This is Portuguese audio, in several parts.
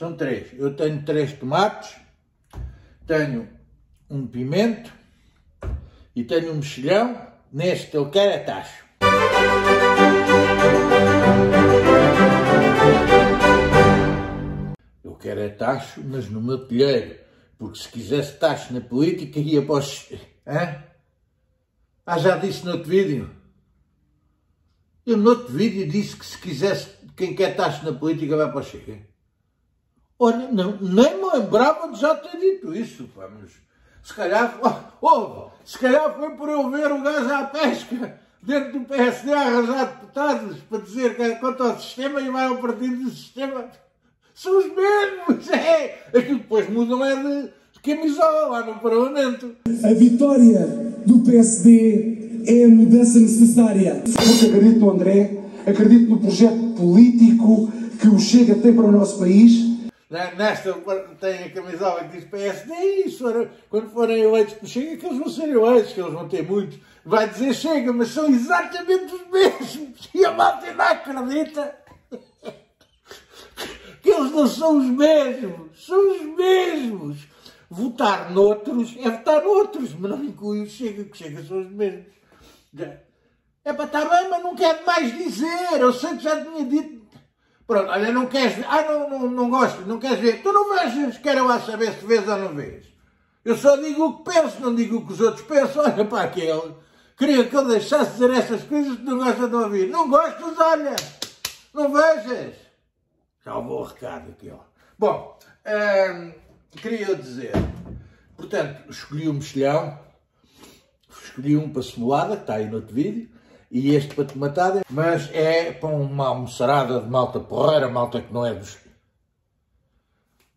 São três. Eu tenho três tomates, tenho um pimento e tenho um mexilhão. Neste eu quero é tacho. Eu quero é tacho, mas no meu telheiro. Porque se quisesse tacho na política, ia para os... Hã? Ah, já disse no outro vídeo. Eu no outro vídeo disse que se quisesse, quem quer taxa na política vai para o Chega. Olha, não, nem me lembrava de já ter dito isso, mas se calhar, oh, oh, se calhar foi por eu ver o gajo à pesca dentro do PSD a arranjar deputados para dizer que é quanto ao sistema e vai ao partido do sistema. São os mesmos, é! Aquilo depois mudam é de, de camisola lá no Parlamento. A vitória do PSD é a mudança necessária. Porque acredito no André, acredito no projeto político que o Chega tem para o nosso país. Nesta tem a camisola que diz PSD e quando forem eleitos por Chega, que eles vão ser eleitos, que eles vão ter muitos. Vai dizer Chega, mas são exatamente os mesmos. E a malta acredita que eles não são os mesmos. São os mesmos. Votar noutros é votar noutros, mas não inclui o Chega, que Chega são os mesmos. É para estar bem, mas não quero mais dizer. Eu sei que já tinha dito Pronto, olha, não queres ver. Ah, não, não, não gosto, não queres ver. Tu não vejas, quero lá saber se vês ou não vês. Eu só digo o que penso, não digo o que os outros pensam. Olha para aquele. Queria que ele deixasse dizer essas coisas que não gosta de ouvir. Não gostas, olha. Não vejas. Já vou o recado aqui, ó. Bom, hum, queria dizer. Portanto, escolhi um mexilhão. Escolhi um para simulada, que está aí no outro vídeo e este para tomatada, mas é para uma almoçarada de malta porreira, malta que não é dos...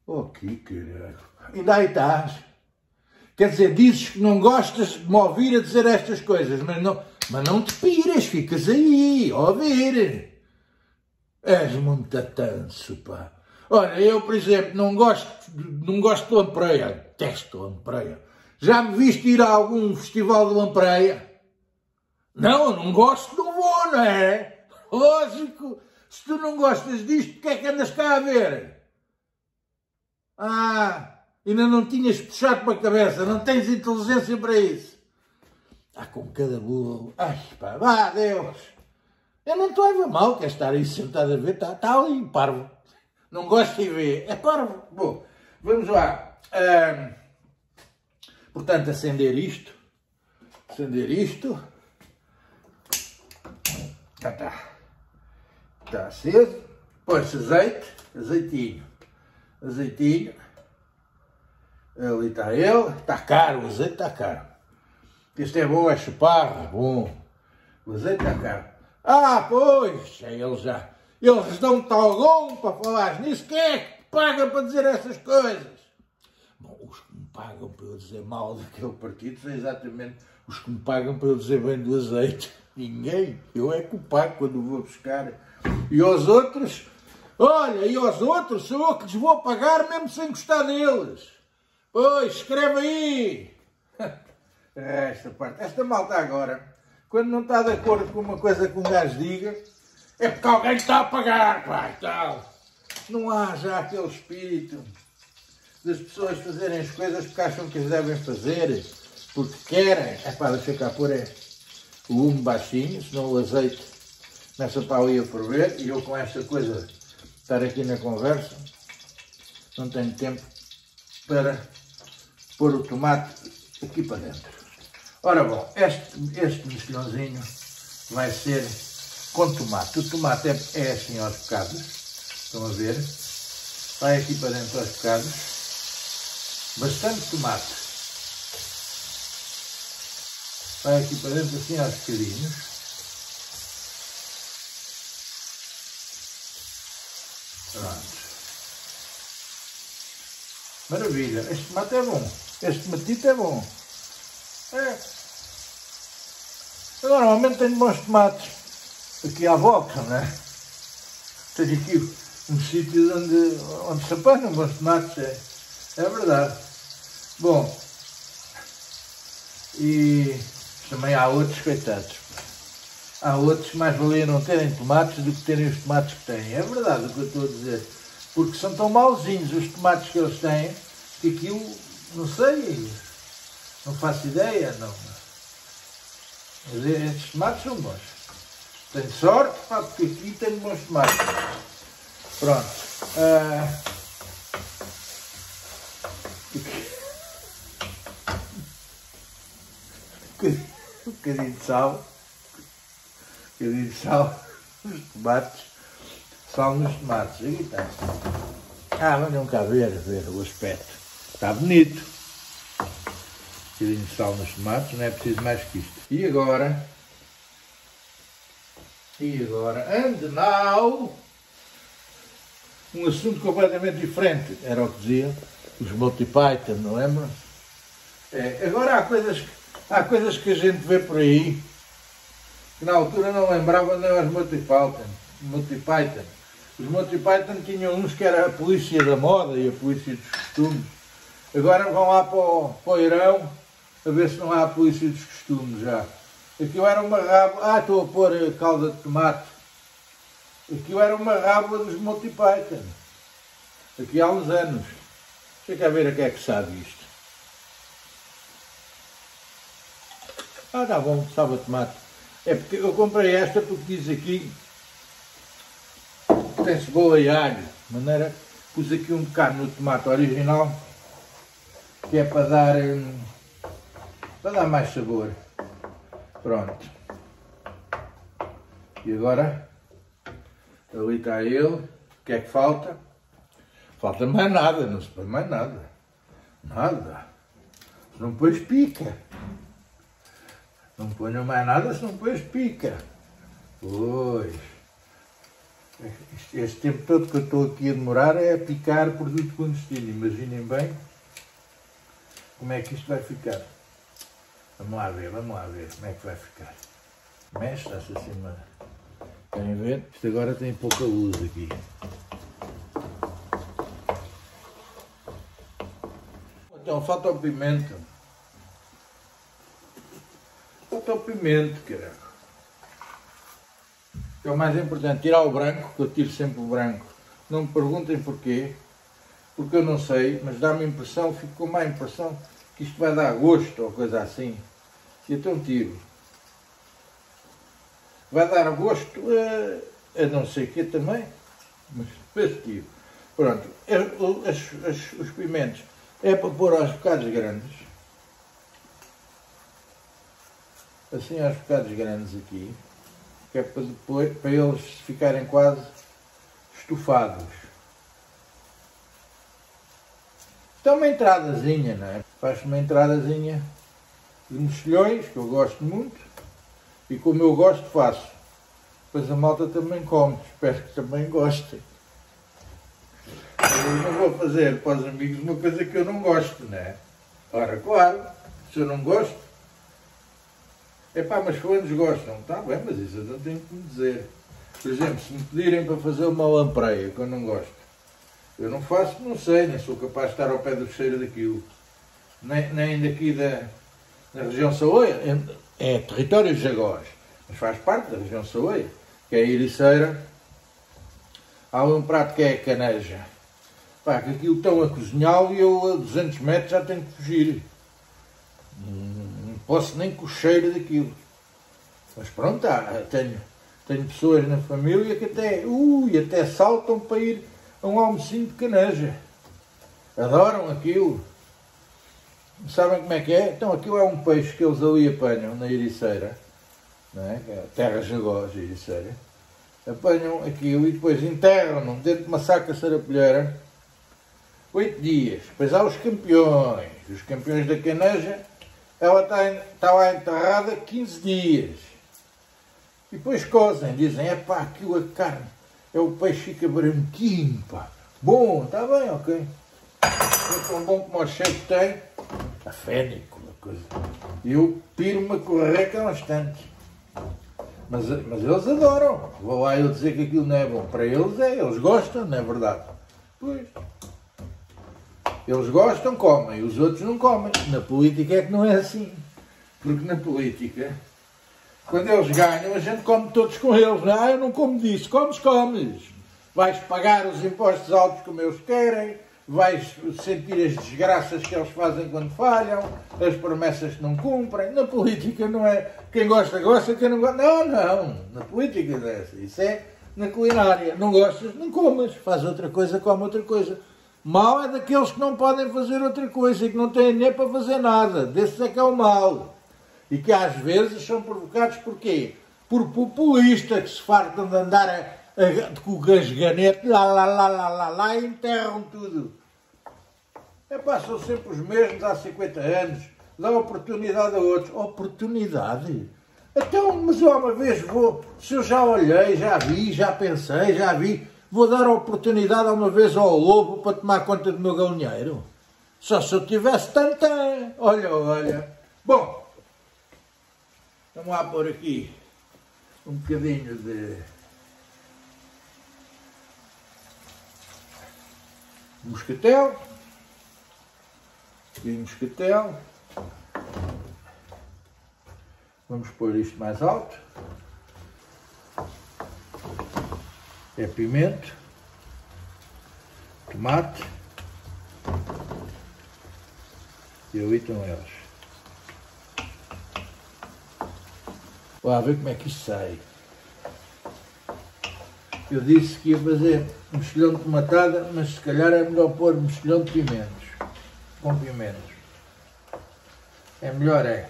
Oh, que caralho. Ainda aí estás. Quer dizer, dizes que não gostas de me ouvir a dizer estas coisas, mas não, mas não te piras, ficas aí, a ouvir. És muito tanso, pá. Olha, eu, por exemplo, não gosto, não gosto de lampreia, detesto lampreia. Já me viste ir a algum festival de lampreia? Não, não gosto, não vou, não é? Lógico. Se tu não gostas disto, o que é que andas cá a ver? Ah, ainda não tinhas puxado para a cabeça, não tens inteligência para isso. Ah, com cada burro. Ai, pá, vá, Deus. Eu não estou a ver mal, quer estar aí sentado a ver, está tá ali, parvo. Não gosto de ver, é parvo. Bom, vamos lá. Ah, portanto, acender isto. Acender isto. Já está. Está aceso. Põe-se azeite. Azeitinho. Azeitinho. Ali está ele. Está caro. O azeite está caro. Este é bom, é chupar. Bom. O azeite está caro. Ah, pois. É ele já. Eles dão tal gom para falar nisso. Quem é que paga para dizer essas coisas? Bom, os que me pagam para eu dizer mal daquele partido são exatamente os que me pagam para eu dizer bem do azeite. Ninguém. Eu é culpado quando vou buscar. E aos outros, olha, e aos outros sou eu que lhes vou pagar mesmo sem gostar deles. Pois, escreve aí. Esta parte, esta malta agora, quando não está de acordo com uma coisa que um gajo diga, é porque alguém está a pagar, e tal. Não há já aquele espírito das pessoas fazerem as coisas porque acham que as devem fazer, porque querem. É pá, deixa cá pôr é o lume baixinho, senão o azeite começa para ali a ferver e eu com esta coisa estar aqui na conversa não tenho tempo para pôr o tomate aqui para dentro. Ora bom, este, este mexilhãozinho vai ser com tomate. O tomate é, é assim aos bocados, estão a ver? Vai aqui para dentro aos bocados. Bastante tomate. Vai aqui para dentro assim aos bocadinhos. Pronto. Maravilha. Este tomate é bom. Este tomatito é bom. É. Eu normalmente tenho bons tomates aqui à volta, não é? Tenho aqui um sítio onde, onde se apanham bons tomates, é, é verdade. Bom, e também há outros, coitados. Há outros que mais valia não terem tomates do que terem os tomates que têm. É verdade o que eu estou a dizer. Porque são tão mauzinhos os tomates que eles têm que aquilo, não sei, não faço ideia, não. Mas estes tomates são bons. Tenho sorte, pá, porque aqui tenho bons tomates. Pronto. Ah, um bocadinho de sal, um bocadinho de sal nos tomates, sal nos tomates, aqui está. Ah, venham cá ver, ver o aspecto, está bonito. Um bocadinho de sal nos tomates, não é preciso mais que isto. E agora, e agora, and now, um assunto completamente diferente, era o que dizia os Monty Python, não lembra? É, agora há coisas que Há coisas que a gente vê por aí que na altura não lembrava nem os Monty Python. Monty Python. Os Monty Python tinham uns que era a polícia da moda e a polícia dos costumes. Agora vão lá para o, para o Irão a ver se não há a polícia dos costumes já. Aquilo era uma rabo. Ah, estou a pôr calda de tomate. Aquilo era uma rábula dos Monty Python. Aqui há uns anos. Deixa cá ver a que é que sabe isto. Ah, tá bom, salva tomate. É porque eu comprei esta porque diz aqui que tem cebola e alho. De maneira pus aqui um bocado no tomate original que é para dar hum, para dar mais sabor. Pronto. E agora ali está ele. O que é que falta? Falta mais nada, não se põe mais nada. Nada. Não depois pica. Não ponho mais nada, se não pões pica. Pois. Este, este tempo todo que eu estou aqui a demorar é a picar produto combustível. Imaginem bem como é que isto vai ficar. Vamos lá ver, vamos lá ver como é que vai ficar. Mexe, está-se acima. Querem ver? Isto agora tem pouca luz aqui. Então falta o pimenta o pimento, caralho. É o mais importante, tirar o branco, que eu tiro sempre o branco. Não me perguntem porquê, porque eu não sei, mas dá-me impressão, fico com má impressão que isto vai dar gosto ou coisa assim. E então tiro. Vai dar gosto a, a não sei o que também, mas depois tiro. Pronto, as, as, os pimentos é para pôr aos bocados grandes assim aos bocados grandes aqui, que é para, depois, para eles ficarem quase estufados. Então uma entradazinha, não é? Faço uma entradazinha de mexilhões, que eu gosto muito, e como eu gosto faço. Depois a malta também come, espero que também gostem. Eu não vou fazer para os amigos uma coisa que eu não gosto, não é? Ora, claro, se eu não gosto, é pá, mas quantos gostam? Está bem, mas isso eu não tenho que me dizer. Por exemplo, se me pedirem para fazer uma lampreia, que eu não gosto, eu não faço, não sei, nem sou capaz de estar ao pé do cheiro daquilo. Nem, nem daqui da, da região Saoia, é, é território de Jagós, mas faz parte da região Saoia, que é a Ericeira. Há um prato que é a caneja. Pá, que aquilo estão a cozinhá-lo e eu a 200 metros já tenho que fugir. Hum posso nem com o cheiro daquilo. Mas pronto, tenho, tenho pessoas na família que até, ui, até saltam para ir a um almocinho de caneja. Adoram aquilo. Sabem como é que é? Então aquilo é um peixe que eles ali apanham na Ericeira, não é? é terra jagós, Ericeira. Apanham aquilo e depois enterram-no dentro de uma saca sarapulheira oito dias. Depois há os campeões. Os campeões da caneja ela está, está lá enterrada 15 dias. E depois cozem, dizem, é pá, aquilo a carne, é o peixe fica branquinho, pá. Bom, está bem, ok. É tão bom como o chefe tem, a fénico, a coisa. E eu piro-me a correr constante. Mas, mas eles adoram. Vou lá eu dizer que aquilo não é bom. Para eles é, eles gostam, não é verdade? Pois. Eles gostam, comem, os outros não comem. Na política é que não é assim. Porque na política, quando eles ganham, a gente come todos com eles. Não, ah, eu não como disso. Comes, comes. vais pagar os impostos altos como eles querem, vais sentir as desgraças que eles fazem quando falham, as promessas que não cumprem. Na política não é quem gosta, gosta, quem não gosta. Não, não. Na política é assim. Isso é na culinária. Não gostas, não comas. Faz outra coisa, come outra coisa. Mal é daqueles que não podem fazer outra coisa e que não têm dinheiro para fazer nada. Desses é que é o mal. E que às vezes são provocados por quê? Por populistas que se fartam de andar a, a, com o gasganete, lá, lá, lá, lá, lá, lá, e enterram tudo. É, passam sempre os mesmos há 50 anos. Dá oportunidade a outros. Oportunidade? Então, mas eu uma vez vou, se eu já olhei, já vi, já pensei, já vi, vou dar a oportunidade uma vez ao lobo para tomar conta do meu galinheiro. Só se eu tivesse tanta. Olha, olha. Bom, vamos lá pôr aqui um bocadinho de. Moscatel. E moscatel. Vamos pôr isto mais alto. É pimento, tomate e ali estão elas. Vá ver como é que isto sai. Eu disse que ia fazer mexilhão de tomatada, mas se calhar é melhor pôr mexilhão de pimentos. Com pimentos. É melhor é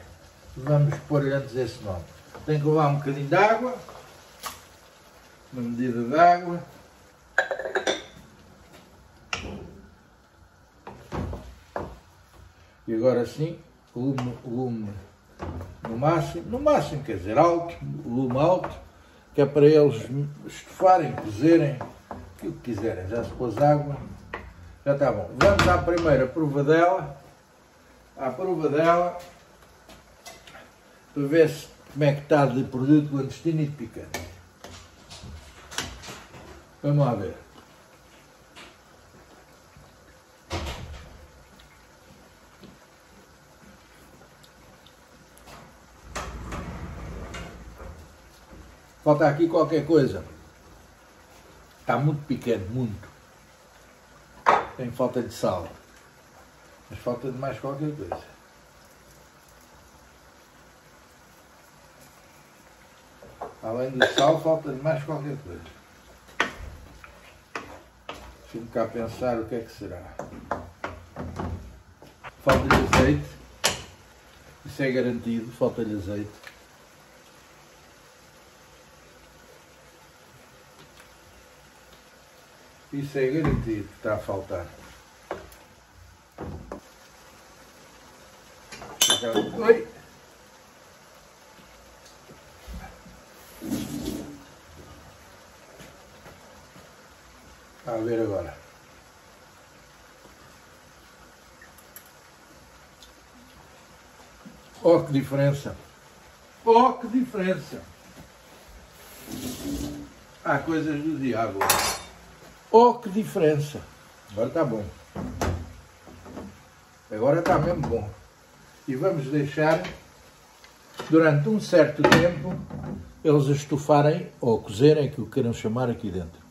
vamos pôr-lhe antes esse nome. Tem que levar um bocadinho de água, uma medida de água. E agora sim, lume, lume no máximo, no máximo quer dizer alto, lume alto, que é para eles estofarem, cozerem, o que quiserem. Já se pôs água, já está bom. Vamos à primeira prova dela. À prova dela para ver se, como é que está de produto clandestino e de picante. Vamos lá ver. Falta aqui qualquer coisa. Está muito pequeno, muito. Tem falta de sal. Mas falta de mais qualquer coisa. Além do sal, falta mais qualquer coisa. Deixa-me cá pensar o que é que será. Falta-lhe azeite. Isso é garantido, falta-lhe azeite. Isso é garantido que está a faltar. Oi! A ver agora. Oh, que diferença! Oh, que diferença! Há coisas do diabo. Oh, que diferença! Agora está bom. Agora está mesmo bom. E vamos deixar durante um certo tempo eles estufarem ou cozerem, que o queiram chamar aqui dentro.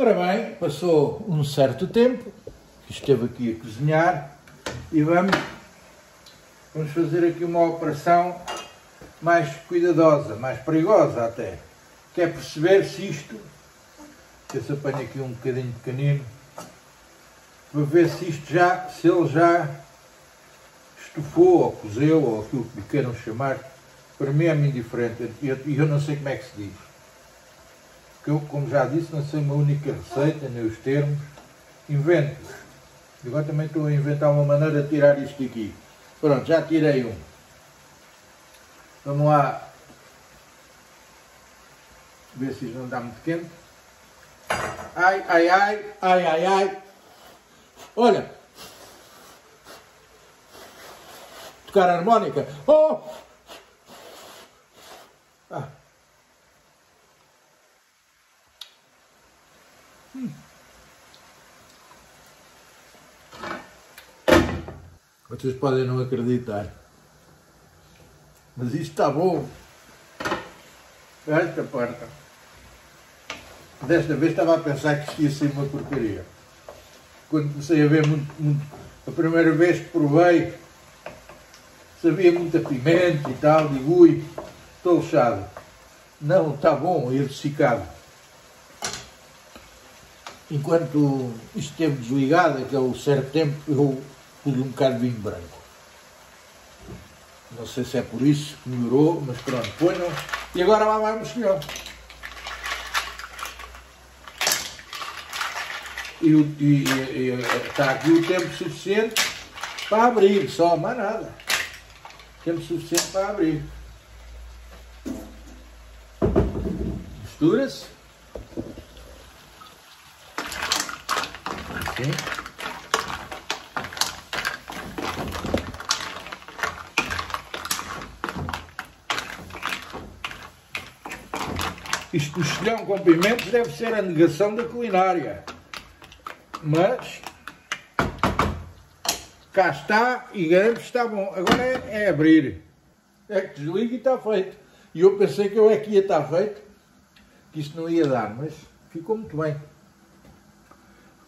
Ora bem, passou um certo tempo, esteve aqui a cozinhar e vamos, vamos fazer aqui uma operação mais cuidadosa, mais perigosa até, que é perceber se isto, que se apanha aqui um bocadinho pequenino, para ver se isto já, se ele já estufou ou cozeu ou aquilo que queiram chamar, para mim é muito indiferente e eu, eu não sei como é que se diz. que eu, como já disse, não sei uma única receita, nem os termos, invento-os. Agora também estou a inventar uma maneira de tirar isto aqui. Pronto, já tirei um. Vamos lá ver se isto não está muito quente. Ai, ai, ai, ai, ai, ai. Olha. Tocar a harmónica. Oh! Ah. Vocês podem não acreditar. Mas isto está bom. Esta porta. Desta vez estava a pensar que isto ia ser uma porcaria. Quando comecei a ver muito, muito a primeira vez que provei, sabia muita pimenta e tal, digo, ui, estou lixado. Não, está bom, adocicado. Enquanto esteve desligado, aquele certo tempo, eu pus um bocado de vinho branco. Não sei se é por isso que melhorou, mas pronto, ponham. E agora lá vamos melhor. E, e, e, está aqui o tempo suficiente para abrir, só, mais nada. Tempo suficiente para abrir. Mistura-se. Isto do chelhão com pimentos deve ser a negação da culinária. Mas cá está e garanto está bom. Agora é, é, abrir. É que desliga e está feito. E eu pensei que eu é que ia estar feito, que isto não ia dar, mas ficou muito bem.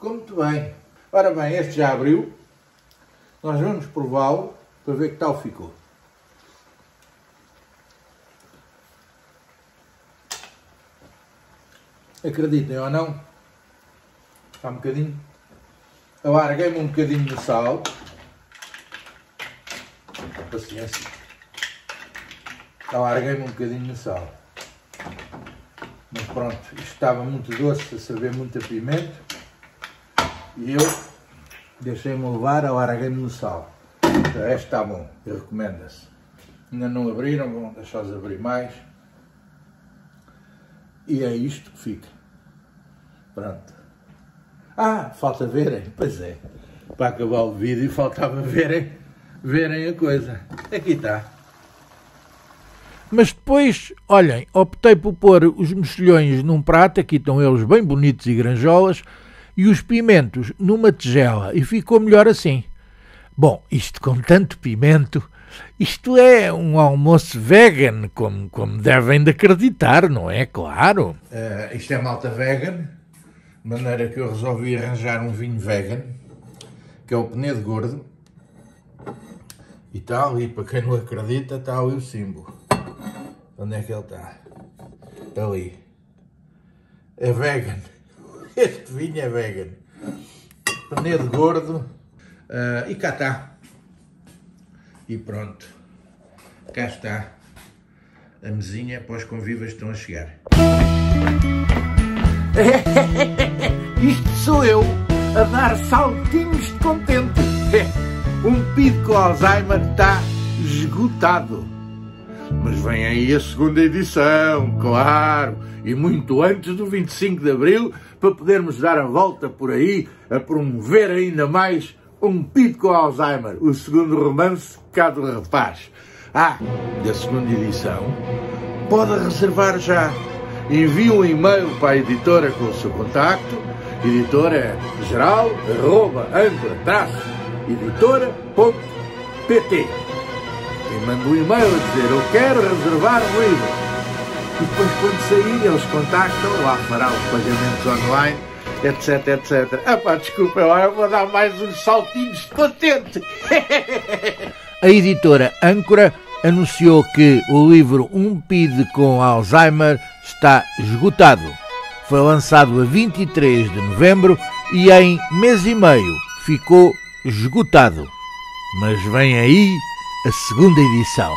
Ficou muito bem. Ora bem, este já abriu. Nós vamos prová-lo para ver que tal ficou. Acreditem ou não, está um bocadinho. Alarguei-me um bocadinho de sal. Paciência. Alarguei-me um bocadinho de sal. Mas pronto, isto estava muito doce, a saber muito a pimenta. E eu deixei-me levar, alarguei-me no sal. O resto está bom, recomenda-se. Ainda não abriram, vão deixá-los abrir mais. E é isto que fica. Pronto. Ah, falta verem? Pois é. Para acabar o vídeo faltava verem, verem a coisa. Aqui está. Mas depois, olhem, optei por pôr os mexilhões num prato, aqui estão eles bem bonitos e granjolas, e os pimentos numa tigela, e ficou melhor assim. Bom, isto com tanto pimento, isto é um almoço vegan, como, como devem de acreditar, não é? Claro. Uh, isto é malta vegan, de maneira que eu resolvi arranjar um vinho vegan, que é o Penedo Gordo, e tal, e para quem não acredita, está ali o símbolo. Onde é que ele está? Está ali. É vegan. Este vinho é vegan. Penedo Gordo, uh, e cá está. E pronto. Cá está. A mesinha para os convivas estão a chegar. Isto sou eu a dar saltinhos de contente. Um pido com Alzheimer está esgotado. Mas vem aí a segunda edição, claro, e muito antes do 25 de Abril, para podermos dar a volta por aí a promover ainda mais um pido com Alzheimer, o segundo romance cá do rapaz. Ah, da segunda edição, pode reservar já. Envie um e-mail para a editora com o seu contacto, editora geral, arroba, ancora, editora.pt e manda um e-mail a dizer eu quero reservar um livro. E depois quando sair eles contactam, lá fará os pagamentos online etc, etc. Ah pá, desculpa, eu vou dar mais uns saltinhos de patente. A editora Âncora anunciou que o livro Um PID com Alzheimer está esgotado. Foi lançado a 23 de novembro e em mês e meio ficou esgotado. Mas vem aí a segunda edição.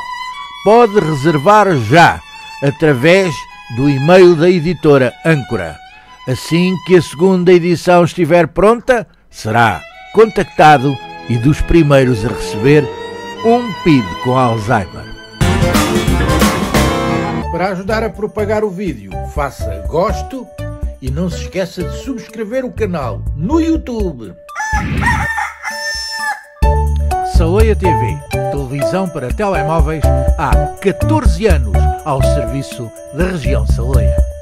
Pode reservar já através do e-mail da editora Âncora. Assim que a segunda edição estiver pronta, será contactado e dos primeiros a receber um PID com Alzheimer. Para ajudar a propagar o vídeo, faça gosto e não se esqueça de subscrever o canal no YouTube. Saleia TV, televisão para telemóveis há 14 anos ao serviço da região Saleia.